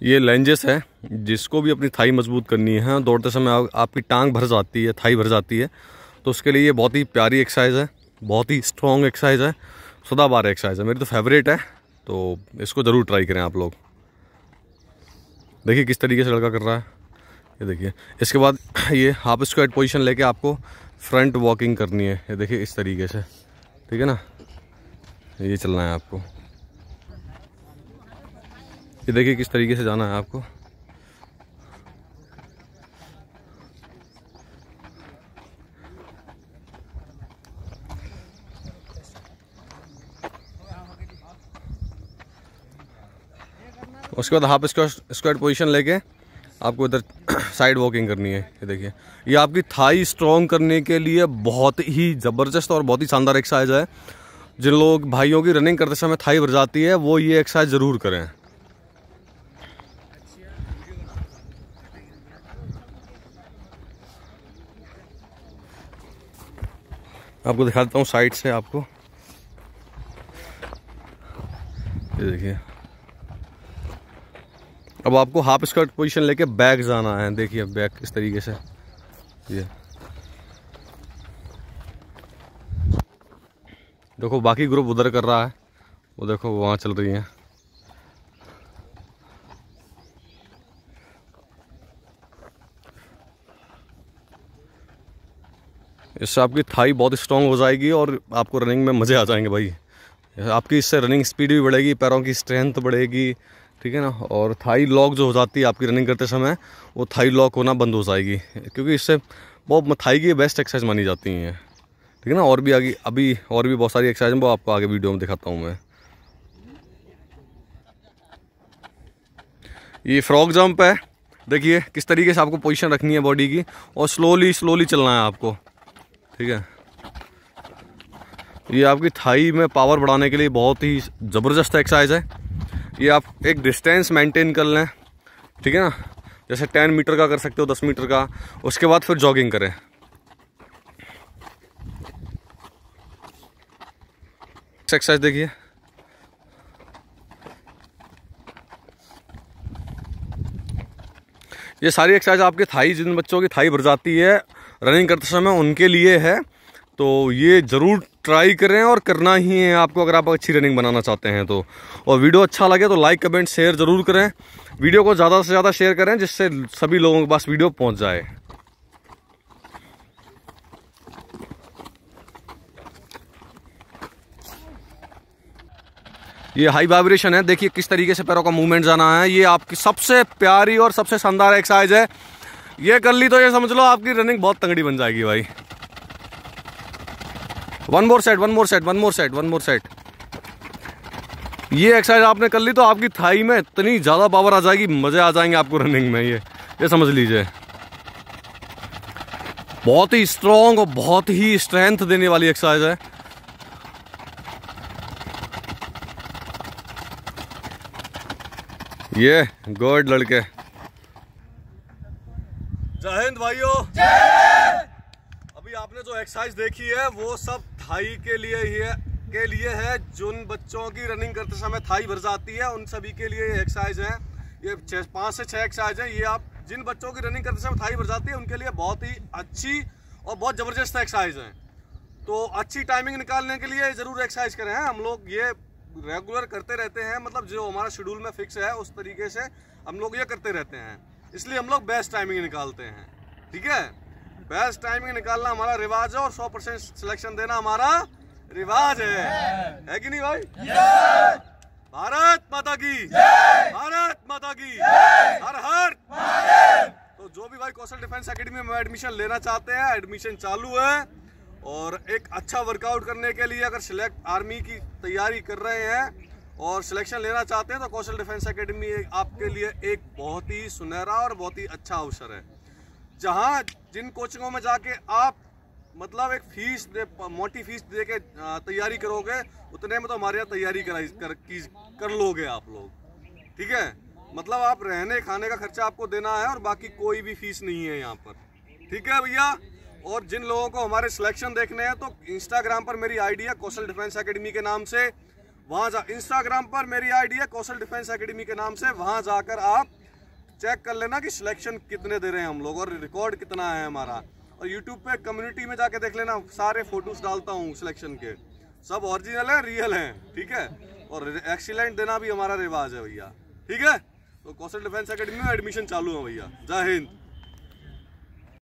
ये लेंजेस है जिसको भी अपनी थाई मज़बूत करनी है दौड़ते समय आप, आपकी टांग भर जाती है थाई भर जाती है तो उसके लिए ये बहुत ही प्यारी एक्सरसाइज है बहुत ही स्ट्रॉन्ग एक्सरसाइज है सदाबार एक्सरसाइज है। मेरी तो फेवरेट है तो इसको ज़रूर ट्राई करें आप लोग। देखिए किस तरीके से लड़का कर रहा है। ये देखिए इसके बाद ये हाफ़ स्क्वाट पोजीशन लेके आपको फ्रंट वॉकिंग करनी है। ये देखिए इस तरीके से ठीक है ना? ये चलना है आपको। ये देखिए किस तरीके से जाना है आपको। उसके बाद हाफ़ स्क्वाट पोजीशन लेके आपको इधर साइड वॉकिंग करनी है, ये देखिए। ये आपकी थाई स्ट्रॉन्ग करने के लिए बहुत ही ज़बरदस्त और बहुत ही शानदार एक्सरसाइज है। जिन लोग भाइयों की रनिंग करते समय थाई भर जाती है, वो ये एक्सरसाइज ज़रूर करें। आपको दिखा देता हूँ साइड से आपको। ये देखिए। अब आपको हाफ़ स्कर्ट पोजीशन लेके बैक जाना है। देखिए बैक इस तरीके से। ये। देखो, बाकी ग्रुप उधर कर रहा है। वो देखो, वहाँ चल रही हैं। इससे आपकी थाई बहुत स्ट्रांग हो जाएगी और आपको रनिंग में मज़े आ जाएँगे भाई। आपकी इससे रनिंग स्पीड भी बढ़ेगी, पैरों की स्ट्रेंथ बढ़ेगी, ठीक है ना? और थाई लॉक जो हो जाती है आपकी रनिंग करते समय, वो थाई लॉक होना बंद हो जाएगी। क्योंकि इससे बहुत थाई की बेस्ट एक्सरसाइज मानी जाती हैं। ठीक है ना? और भी आगे, अभी और भी बहुत सारी एक्सरसाइज वो आपको आगे वीडियो में दिखाता हूँ मैं। ये फ्रॉक जंप है। देखिए, किस तरीके से आपको पोजीशन रखनी है बॉडी की और स्लोली स्लोली चलना है आपको। ठीक है। ये आपकी थाई में पावर बढ़ाने के लिए बहुत ही ज़बरदस्त एक्सरसाइज है। ये आप एक डिस्टेंस मेंटेन कर लें, ठीक है ना? जैसे टेन मीटर का कर सकते हो, दस मीटर का। उसके बाद फिर जॉगिंग करें। एक्सरसाइज देखिए। ये सारी एक्सरसाइज आपके थाई, जिन बच्चों की थाई भर जाती है रनिंग करते समय उनके लिए है तो ये ज़रूर ट्राई करें और करना ही है आपको अगर आप अच्छी रनिंग बनाना चाहते हैं तो। और वीडियो अच्छा लगे तो लाइक, कमेंट, शेयर ज़रूर करें। वीडियो को ज़्यादा से ज़्यादा शेयर करें जिससे सभी लोगों के पास वीडियो पहुँच जाए। ये हाई वाइब्रेशन है। देखिए किस तरीके से पैरों का मूवमेंट जाना है। ये आपकी सबसे प्यारी और सबसे शानदार एक्सरसाइज है। ये कर ली तो ये समझ लो आपकी रनिंग बहुत तंगड़ी बन जाएगी भाई। One more set one more set one more set one more set ये एक्सरसाइज आपने कर ली तो आपकी थाई में इतनी ज़्यादा पावर आ जाएगी, मज़े आ जाएँगे आपको रनिंग में ये। ये समझ लीजिए। बहुत ही स्ट्रॉन्ग और बहुत ही स्ट्रेंथ देने वाली एक्सरसाइज है। ये गुड लड़के। जय हिंद भाइयों। अभी आपने जो एक्सरसाइज देखी है वो सब थाई के लिए ही है के लिए है। जिन बच्चों की रनिंग करते समय थाई भर जाती है उन सभी के लिए ये एक्सरसाइज है। ये पाँच से छः एक्सरसाइज है। ये आप जिन बच्चों की रनिंग करते समय थाई भर जाती है उनके लिए बहुत ही अच्छी और बहुत ज़बरदस्त एक्सरसाइज है। तो अच्छी टाइमिंग निकालने के लिए ज़रूर एक्सरसाइज करें हैं। हम लोग ये रेगुलर करते रहते हैं मतलब जो हमारा शेड्यूल में फिक्स है उस तरीके से हम लोग ये करते रहते हैं। इसलिए हम लोग बेस्ट टाइमिंग निकालते हैं। ठीक है? बेस्ट टाइमिंग निकालना हमारा रिवाज है और 100 परसेंट सिलेक्शन देना हमारा रिवाज है। है कि नहीं भाई? भारत माता की। भारत माता की। हर हर। तो जो भी भाई कौशल डिफेंस एकेडमी में एडमिशन लेना चाहते हैं एडमिशन चालू है। और एक अच्छा वर्कआउट करने के लिए अगर सिलेक्ट आर्मी की तैयारी कर रहे हैं और सिलेक्शन लेना चाहते हैं तो कौशल डिफेंस एकेडमी आपके लिए एक बहुत ही सुनहरा और बहुत ही अच्छा अवसर है। जहाँ जिन कोचिंगों में जाके आप मतलब एक फ़ीस दे मोटी फ़ीस दे के तैयारी करोगे उतने में तो हमारे यहाँ तैयारी कराई कर, कर लोगे आप लोग। ठीक है? मतलब आप रहने खाने का खर्चा आपको देना है और बाकी कोई भी फ़ीस नहीं है यहाँ पर। ठीक है भैया? और जिन लोगों को हमारे सिलेक्शन देखने हैं तो इंस्टाग्राम पर मेरी आईडी है कौशल डिफेंस एकेडमी के नाम से। वहाँ जा इंस्टाग्राम पर मेरी आईडी है कौशल डिफेंस एकेडमी के नाम से। वहाँ जाकर आप चेक कर लेना कि सिलेक्शन कितने दे रहे हैं हम लोग और रिकॉर्ड कितना है हमारा। और यूट्यूब पे कम्युनिटी में जाके देख लेना, सारे फ़ोटोज़ डालता हूँ सिलेक्शन के। सब ओरिजिनल है रियल हैं, ठीक है? और एक्सीलेंट देना भी हमारा रिवाज है भैया, ठीक है? तो कौशल डिफेंस अकेडमी में एडमिशन चालू है भैया। जय हिंद।